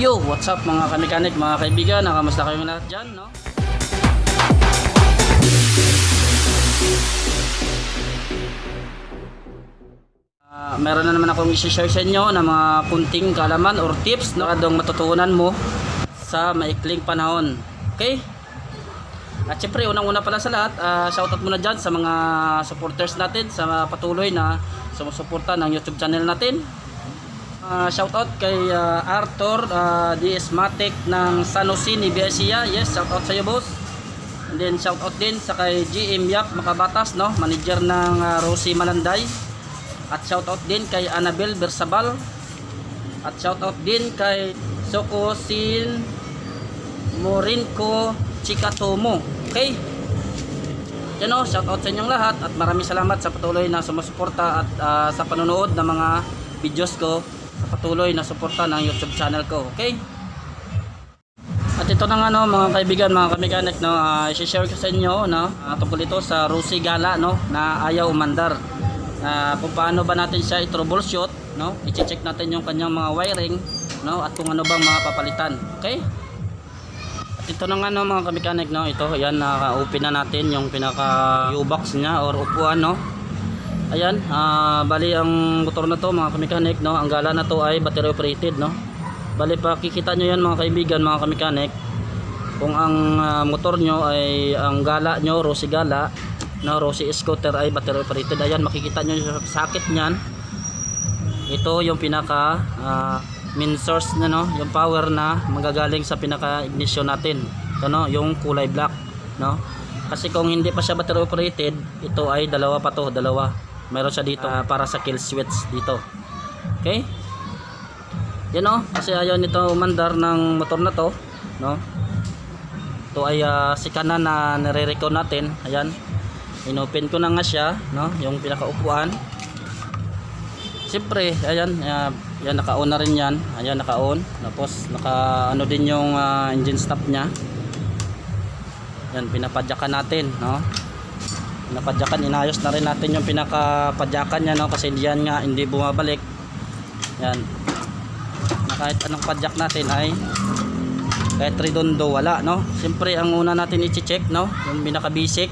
Yo, what's up mga kamekanik, mga kaibigan, nakamusta kayong lahat dyan, no? Ah, meron na naman akong isi-share sa inyo na mga kunting kalaman or tips na kadong matutunan mo sa maikling panahon. Okay? At syempre, unang-una pala sa lahat, ah, shoutout muna dyan sa mga supporters natin, sa patuloy na sumusuporta ng YouTube channel natin. Uh, shoutout kay ah, Arthur uh, DS Matic ng San Jose, Nibesia. Yes, shoutout sa iyo, boss. And then shoutout din sa kay GM Yap Makabatas, no? Manager ng ah, Rosie Malanday. At shoutout din kay Annabel Bersabal. At shoutout din kay Sokosin Morinco Chikatomo. Okay? Yan o, shoutout sa inyong lahat at maraming salamat sa patuloy na sumusuporta at ah, sa panonood ng mga videos ko sa patuloy na suporta ng YouTube channel ko. Okay? At ito na nga no, mga kaibigan, mga kamekanik, no, uh, i-share ko sa inyo no, uh, tungkol ito sa Rusi Gala no, na ayaw umandar. Uh, kung paano ba natin siya i-troubleshoot, no? I-check natin yung kanyang mga wiring, no, at kung ano bang mga papalitan. Okay? At ito na nga no, mga kamekanik, no, ito, ayan, naka-open na natin yung pinaka U-box niya or upuan, no. Ayan, ah, bali ang motor na to, mga kamekanik, no, ang gala na to ay battery operated, no. Bali pakikita nyo yan mga kaibigan, mga kamekanik, kung ang ah, motor nyo ay ang gala nyo, Rossi Gala, no, Rossi Scooter ay battery operated. Ayan, makikita nyo yung sakit nyan. Ito yung pinaka ah, main source na no, yung power na magagaling sa pinaka ignition natin. Ito no, yung kulay black, no. Kasi kung hindi pa siya battery operated, ito ay dalawa pa to, dalawa. Meron siya dito ah, para sa kill switch dito. Okay? Yan o, kasi ayaw nito umandar ng motor na to, no? Ito ay uh, si kanan na nire-recon natin. Ayan. Inopen ko na nga siya, no? Yung pinakaupuan. Siyempre, ayan, uh, yan naka-on na rin yan. Ayan, naka-on. Tapos naka ano din yung uh, engine stop niya. Yan, pinapadyakan natin, no? Pinapadyakan, inayos na rin natin yung pinakapadyakan niya, no? Kasi diyan nga hindi bumabalik. Yan. Na kahit anong padyak natin ay kahit redondo wala, no? Siyempre, ang una natin i-check, no? Yung pinaka basic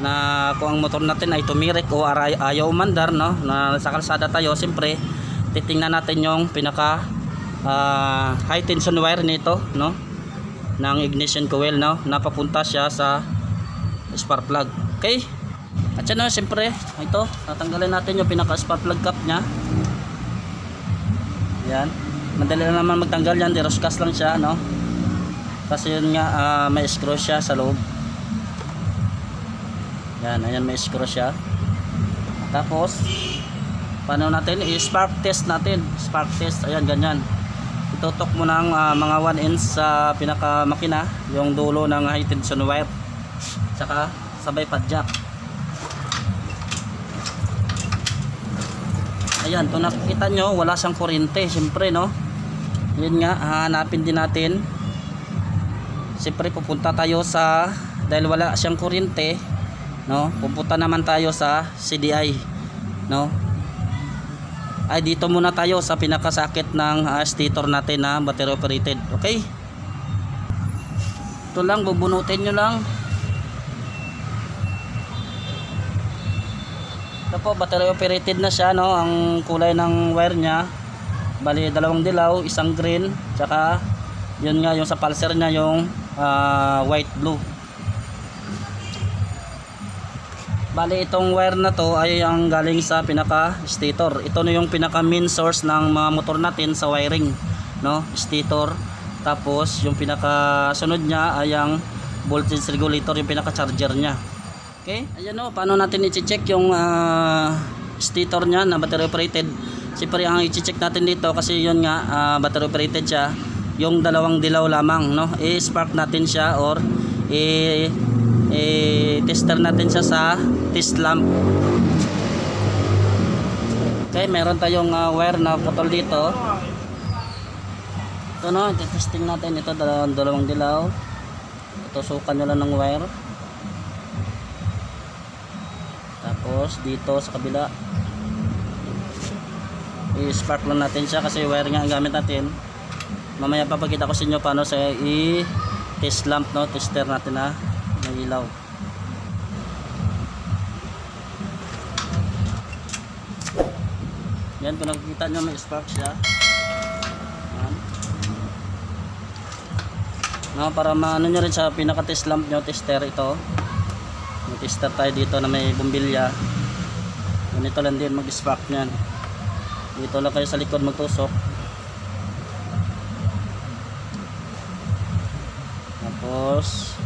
na kung ang motor natin ay tumirik o aray, ayaw umandar no na sa kalsada tayo siyempre titingnan natin yung pinaka ah, high tension wire nito no ng ignition coil no napapunta siya sa spark plug okay at yan no siyempre ito tatanggalin natin yung pinaka spark plug cap nya yan madali lang naman magtanggal yan diroscas lang siya no kasi yun nga ah, may screw siya sa loob yan, ayan may screw siya. Tapos, paano natin? I-spark test natin. Spark test, ayan, ganyan. Itutok mo ng ah, mga 1 inch sa pinaka makina, yung dulo ng high tension wire. Tsaka, sabay padjak. Ayan, kung nakikita nyo, wala siyang kuryente, siyempre, no? Yun nga, hahanapin din natin. Siyempre, pupunta tayo sa, dahil wala siyang kuryente, no pupunta naman tayo sa CDI no ay dito muna tayo sa pinakasakit ng uh, stator natin na battery operated okay ito lang bubunutin nyo lang ito po battery operated na siya no ang kulay ng wire nya bali dalawang dilaw isang green tsaka yun nga yung sa pulser nya yung uh, white blue Bali itong wire na to ay ang galing sa pinaka stator. Ito na yung pinaka main source ng mga motor natin sa wiring, no? Stator. Tapos yung pinaka sunod niya ay ang voltage regulator, yung pinaka charger niya. Okay? Ayan no, paano natin i-check yung uh, stator niya na battery operated? Siyempre ang i-check natin dito kasi yun nga uh, battery operated siya, yung dalawang dilaw lamang, no? I-spark natin siya or i eh, tester natin siya sa test lamp. Okay meron tayong uh, wire na putol dito. Ito no? Testing natin. Ito dalawang dilaw. Ito sukan nyo lang ng wire tapos dito sa kabila i-spark lang natin siya kasi wire nga ang gamit natin. Mamaya papakita ko sa inyo paano sa i test lamp no? Tester natin na may ilaw. Yan kung nakikita nyo may spark siya. Yan. No, para maano nyo rin sa pinaka test lamp nyo tester ito tester tayo dito na may bumbilya. Ganito lang din mag spark nyan dito lang kayo sa likod magtusok. Tapos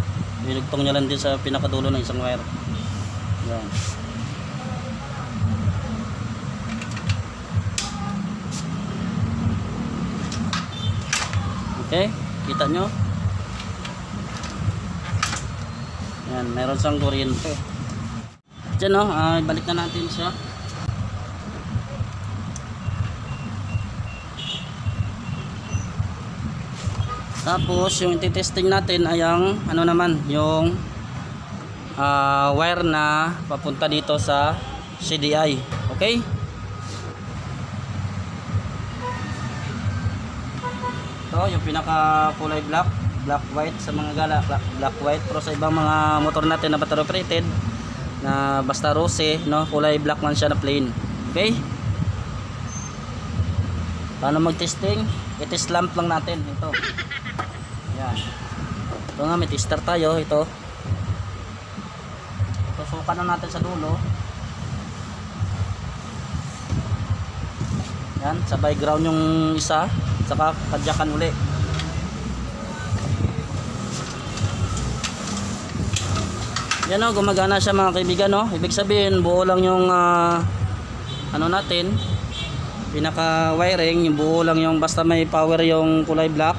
binugtong nyo lang din sa pinakadulo ng isang wire. Yan. Okay kita nyo yan meron siyang kuryente dyan no ah, ibalik na natin siya Tapos yung ititesting natin ay ang ano naman, yung ah, wire na papunta dito sa CDI. Okay? Ito yung pinaka kulay black, black white sa mga gala, black, white pero sa ibang mga motor natin na battery operated na basta rose, no, kulay black man siya na plain. Okay? Paano mag-testing? I-test lamp lang natin ito. Yan. Ito nga may tester tayo ito. Tusukan na natin sa dulo. Yan, sabay ground yung isa, saka kadyakan uli. Yan o, gumagana siya mga kaibigan no. Ibig sabihin, buo lang yung ah, ano natin, pinaka wiring, yung buo lang yung basta may power yung kulay black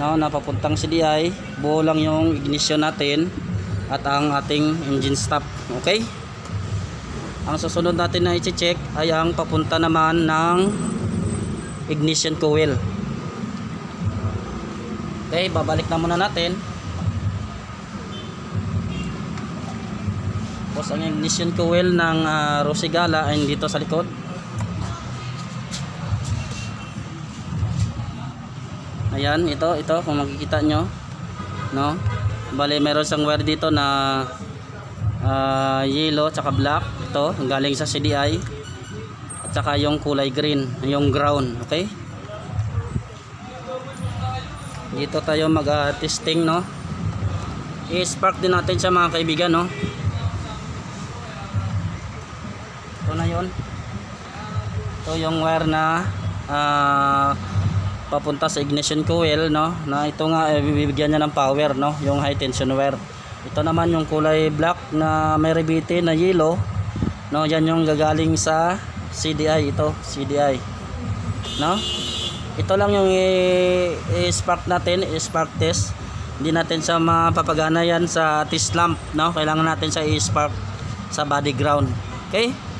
no, na papuntang CDI buo lang yung ignition natin at ang ating engine stop okay? Ang susunod natin na i-check ay ang papunta naman ng ignition coil. Okay babalik na muna natin tapos ang ignition coil ng uh, Rosigala ay dito sa likod. Ayan ito ito kung makikita nyo no? Bali meron sang wire dito na ah, yellow tsaka black. Ito galing sa CDI at saka yung kulay green yung ground okay? Dito tayo mag ah, testing no? I-spark din natin sa mga kaibigan no yun ito yung wire na ah papunta sa ignition coil no? Na ito nga eh, bibigyan niya ng power no? Yung high tension wire. Ito naman yung kulay black na may rebite na yellow no? Yan yung gagaling sa CDI ito CDI no? Ito lang yung i-spark natin i-spark test. Hindi natin sa mapapagana yan sa test lamp no? Kailangan natin sa i-spark sa body ground. Okay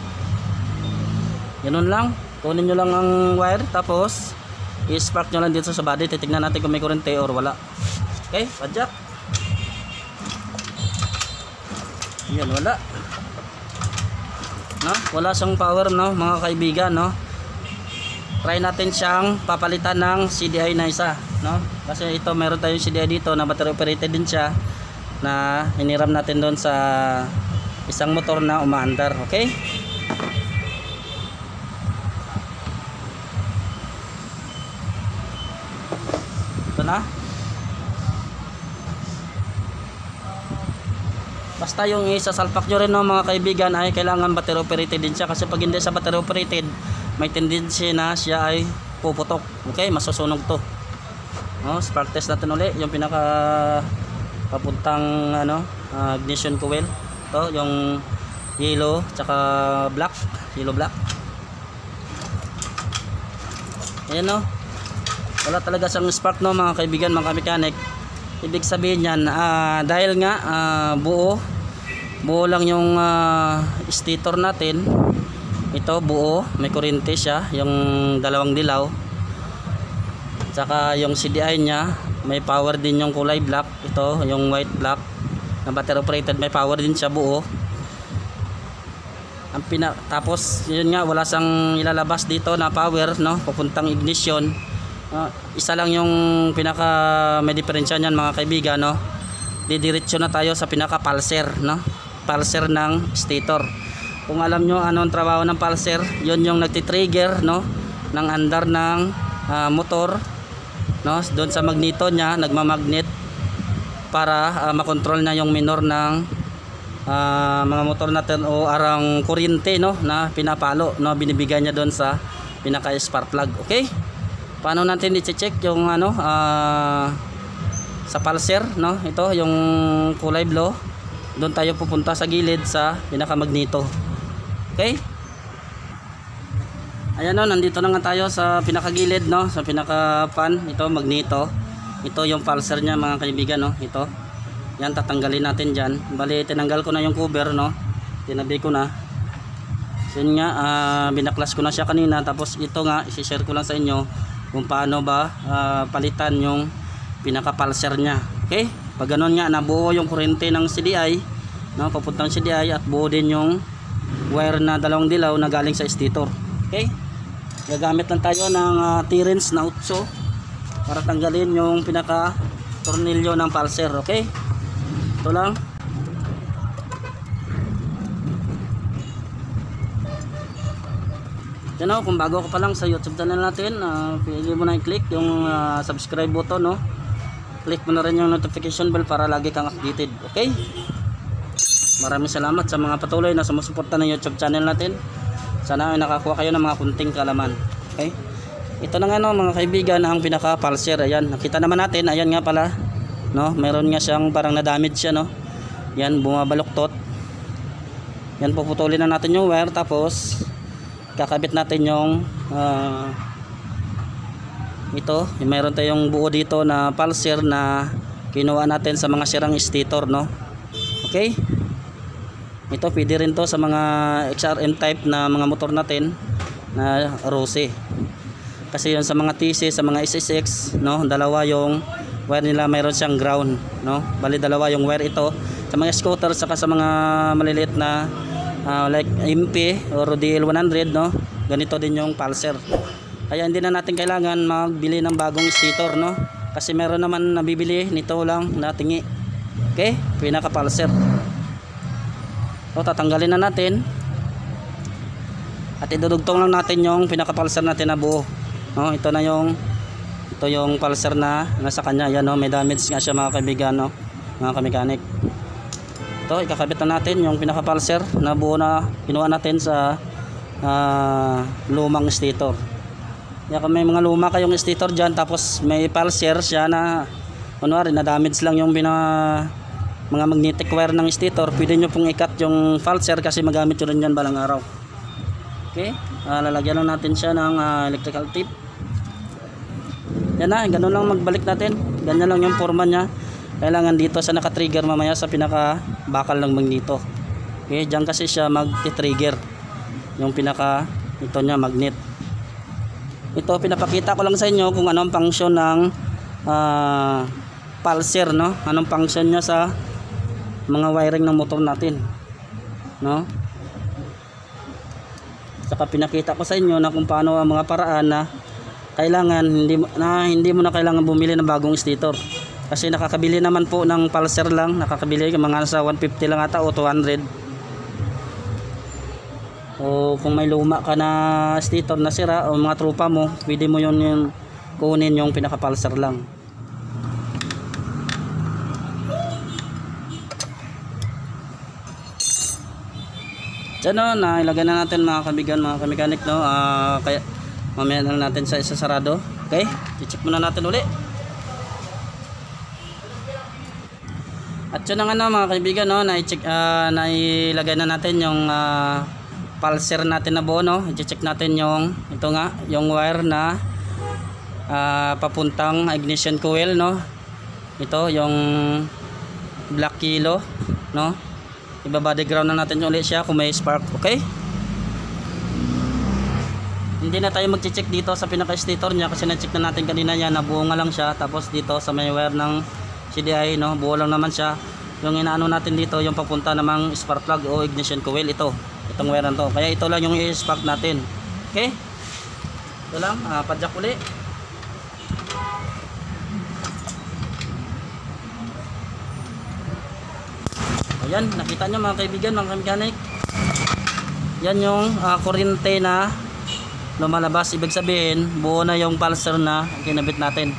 ganun lang. Kunin nyo lang ang wire tapos i-spark nyo lang dito sa body. Titignan natin kung may kurente or wala. Okay? Padjak yan wala. No? Wala siyang power no? Mga kaibigan no? Try natin siyang papalitan ng CDI na isa no? Kasi ito meron tayong CDI dito na battery operated din siya na hiniram natin doon sa isang motor na umaandar okay na basta yung isasalpak nyo rin no, mga kaibigan ay kailangan battery operated din siya. Kasi pag hindi sa battery operated may tendency na siya ay puputok. Okay masusunog to. No, spark test natin uli. Yung pinaka papuntang ano ah, ignition coil. To yung yellow tsaka black. Yellow black. Ayan no wala talaga siyang spark no mga kaibigan mga mechanic. Ibig sabihin yan ah, dahil nga ah, buo buo lang yung ah, stator natin. Ito buo may kuryente siya yung dalawang dilaw. Tsaka yung CDI nya may power din yung kulay black. Ito yung white black. Na battery operated may power din siya buo. Ang pina tapos yun nga wala sang ilalabas dito na power no papuntang ignition Ah, isa lang yung pinaka may diferensya niyan mga kaibigan no. Didiretso na tayo sa pinaka pulser no. Pulser ng stator. Kung alam nyo ano ang trabaho ng pulser, yon yung nagti-trigger no ng andar ng ah, motor no doon sa magneto niya nagmamagnet para ah, makontrol na yung minor ng ah, mga motor natin o arang kuryente no na pinapalo no binibigay niya doon sa pinaka spark plug okay paano natin i-check yung ano ah, sa pulser no ito yung kulay blue doon tayo pupunta sa gilid sa pinaka magneto okay Ayan no, nandito na nga tayo sa pinakagilid no, sa pinaka pan, ito magneto. Ito yung pulser niya mga kaibigan no, ito. Yan tatanggalin natin diyan. Bali tinanggal ko na yung cover no. Tinabi ko na. So yun nga, ah, binaklas ko na siya kanina tapos ito nga i-share ko lang sa inyo kung paano ba ah, palitan yung pinaka pulser niya. Okay? Pag ganun nga nabuo yung kuryente ng CDI, no, papuntang CDI at buo din yung wire na dalawang dilaw na galing sa stator. Okay? Gagamit lang tayo ng uh, T-Rins na 8 para tanggalin yung pinaka tornilyo ng pulser. Okay? Ito lang. Yan o, kung bago ka pa lang sa YouTube channel natin, uh, pili mo na i-click yung ah, subscribe button, no? Click mo na rin yung notification bell para lagi kang updated. Okay? Maraming salamat sa mga patuloy na sumusuporta ng YouTube channel natin. Sana ay nakakuha kayo ng mga kunting kalaman. Okay? Ito na nga no, mga kaibigan ang pinaka pulser. Ayan, nakita naman natin. Ayan nga pala. No, meron nga siyang parang na-damage siya no. Yan bumabaluktot. Yan puputulin na natin yung wire tapos kakabit natin yung ah, ito, mayroon tayong buo dito na pulser na kinuha natin sa mga sirang stator no. Okay? Ito pwede rin to sa mga XRM type na mga motor natin na Rose. Kasi yun sa mga TC, sa mga SSX, no, dalawa yung wire nila mayroon siyang ground, no. Bali dalawa yung wire ito sa mga scooter saka sa mga maliliit na ah, like MP or DL100, no. Ganito din yung pulser. Kaya hindi na natin kailangan magbili ng bagong stator, no. Kasi meron naman nabibili nito lang na tingi. Okay? Pinaka pulser. So tatanggalin na natin. At idudugtong lang natin yung pinaka-pulser natin na buo. No, ito na yung ito yung pulser na nasa kanya. Yan no, may damage nga siya mga kaibigan no, mga kamekanik. Ito ikakabit na natin yung pinaka-pulser na buo na kinuha natin sa ah, lumang stator. Kaya kung may mga luma kayong stator diyan tapos may pulser siya na kunwari na damage lang yung bina mga magnetic wire ng stator, pwede nyo pong ikat yung pulser kasi magamit nyo rin yan balang araw. Okay, Ah, lalagyan lang natin siya ng ah, electrical tape. Yan na, ganun lang magbalik natin. Ganyan lang yung forma niya. Kailangan dito sa naka-trigger mamaya sa pinaka bakal ng magneto. Okay, diyan kasi siya mag-trigger. Yung pinaka ito niya magnet. Ito pinapakita ko lang sa inyo kung ano ang function ng ah, pulser no. Anong function niya sa mga wiring ng motor natin. No? Saka pinakita ko sa inyo na kung paano ang mga paraan na kailangan hindi na hindi mo na kailangan bumili ng bagong stator. Kasi nakakabili naman po ng pulser lang, nakakabili mga nasa 150 lang ata o 200. O kung may luma ka na stator na sira o mga tropa mo, pwede mo yun yung kunin yung pinaka pulser lang. Diyan no, nailagay na natin mga kabigan, mga kamekanik no. Ah, kaya mamaya na natin sa isasarado. Okay? I-check muna natin uli. At yun ang ano mga kaibigan no, na-check ah, nailagay na natin yung ah, pulser natin na buo no. I-check natin yung ito nga, yung wire na ah, papuntang ignition coil no. Ito yung black kilo no ibabody ground na natin ulit siya kung may spark okay hindi na tayo magche-check dito sa pinaka stator niya kasi na-check na natin kanina niya nabuo nga lang siya tapos dito sa may wire ng CDI no buo lang naman siya yung inaano natin dito yung pagpunta namang spark plug o ignition coil ito. Itong wire to. Kaya ito lang yung i-spark natin. Okay? Ito lang. Ah, uh, padjak uli. Ayan nakita nyo mga kaibigan mga mechanic yan yung ah, uh, kurente na lumalabas. Ibig sabihin buo na yung pulser na kinabit natin.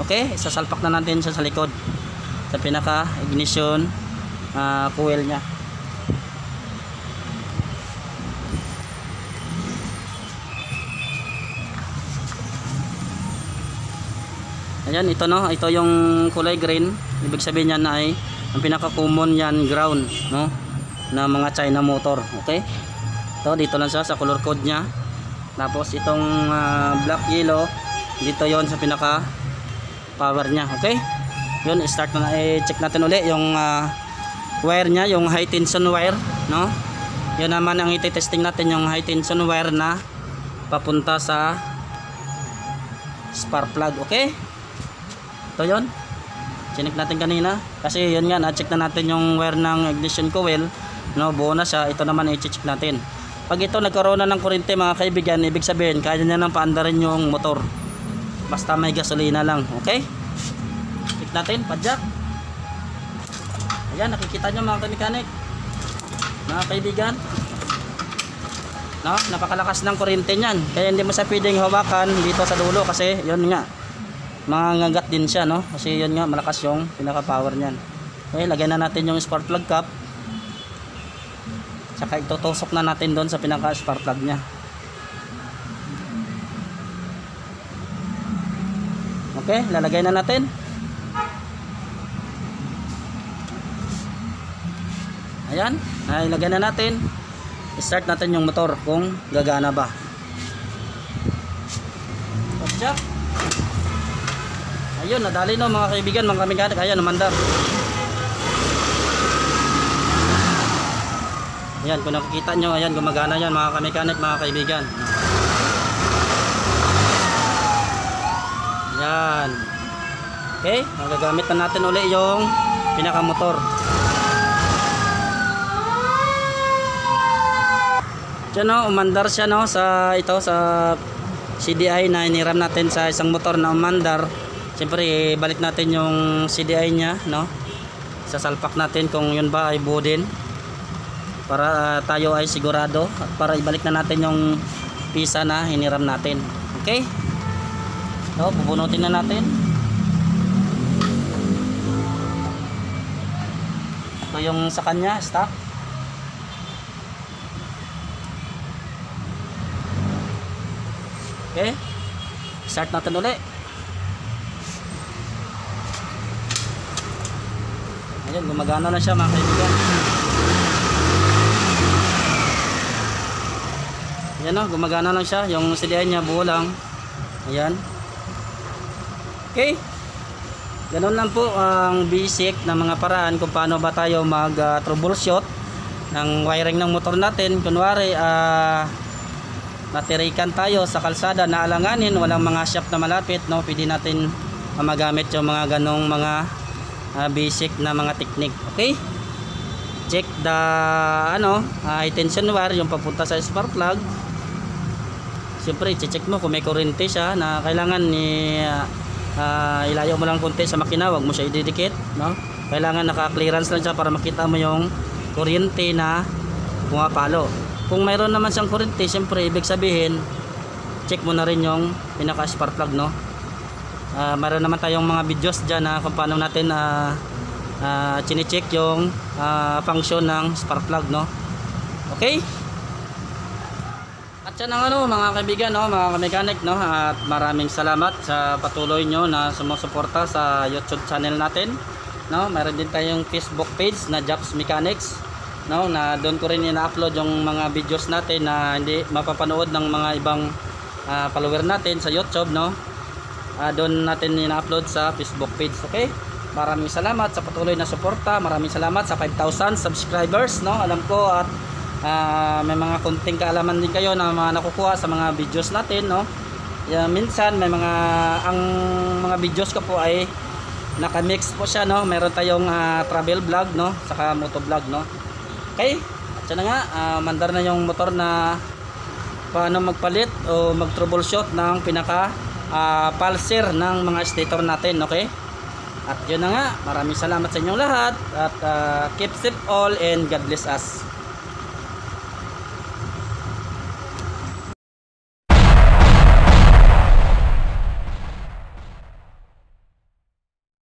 Okay? Isasalpak na natin sa likod. Sa pinaka ignition ah, coil niya. Ayan, ito no, ito yung kulay green. Ibig sabihin niyan ay ang pinaka common yan ground, no? Na mga China motor, okay? Ito dito lang siya sa color code niya. Tapos itong ah, black yellow dito yon sa pinaka power niya, okay? Yun, start na i-check natin uli yung ah, wire niya, yung high tension wire, no? Yun naman ang iti-testing natin yung high tension wire na papunta sa spark plug, okay? Ito yun. Chinik natin kanina. Kasi yun nga, na-check na natin yung wire ng ignition coil. No, buo na siya. Ito naman i-check natin. Pag ito nagkaroon na ng kuryente mga kaibigan, ibig sabihin, kaya niya nang paandarin yung motor. Basta may gasolina lang. Okay? Natin, padjak. Ayan, nakikita nyo mga kamekanik. Mga kaibigan. No, napakalakas ng kuryente niyan. Kaya hindi mo siya pwedeng hawakan dito sa dulo kasi yun nga mangangagat din siya no kasi yun nga malakas yung pinaka power niyan okay lagyan na natin yung spark plug cap saka itutusok na natin doon sa pinaka spark plug niya okay lalagay na natin ayan ay lagyan na natin start natin yung motor kung gagana ba Check. Ayun, nadali no mga kaibigan, mga kamikanik. Ayan, umandar. Ayan, kung nakikita nyo, ayan, gumagana yan mga kamikanik, mga kaibigan. Ayan. Okay, magagamit na natin uli yung pinakamotor. Diyan no, umandar siya no sa ito sa CDI na iniram natin sa isang motor na umandar. Siyempre, balik natin yung CDI niya, no? Sasalpak natin kung yun ba ay buo din. Para ah, tayo ay sigurado at para ibalik na natin yung pisa na hiniram natin. Okay? So, bubunutin na natin. Ito yung sa kanya, stock. Okay? Start natin ulit. Ayan, gumagana na siya mga kaibigan. Ayan o, gumagana lang siya. Yung CDI niya buo lang. Ayan. Okay. Ganun lang po ang basic na mga paraan kung paano ba tayo mag uh, troubleshoot ng wiring ng motor natin. Kunwari, ah... natirikan tayo sa kalsada na alanganin, walang mga shop na malapit, no? Pwede natin ah, magamit yung mga ganong mga ah, basic na mga technique. Okay? Check the ano, high tension wire yung papunta sa spark plug. Siyempre, check mo kung may kuryente siya na kailangan ni ah, ilayo mo lang konti sa makina, wag mo siya ididikit, no? Kailangan naka-clearance lang siya para makita mo yung kuryente na pumapalo. Kung mayroon naman siyang kuryente, siyempre ibig sabihin check mo na rin yung pinaka spark plug, no? Ah, mayroon naman tayong mga videos dyan na kung paano natin uh, chine-check yung ah, function ng spark plug no? Okay? At yan ang ano mga kaibigan no? Mga mechanic no? At maraming salamat sa patuloy nyo na sumusuporta sa youtube channel natin no? Mayroon din tayong facebook page na Japs Mechanics no na doon ko rin ina-upload yung mga videos natin na hindi mapapanood ng mga ibang ah, follower natin sa youtube no Ah, doon natin ina-upload sa Facebook page. Okay? Maraming salamat sa patuloy na suporta. Maraming salamat sa 5,000 subscribers, no? Alam ko at ah, may mga konting kaalaman din kayo na mga nakukuha sa mga videos natin, no? Yeah, minsan may mga ang mga videos ko po ay naka-mix po siya, no? Meron tayong ah, travel vlog, no? Saka moto vlog, no? Okay? At na nga, ah, mandar na yung motor na paano magpalit o mag troubleshoot ng pinaka ah, pulser ng mga stator natin okay At yun na nga, maraming salamat sa inyong lahat at ah, keep safe all and God bless us.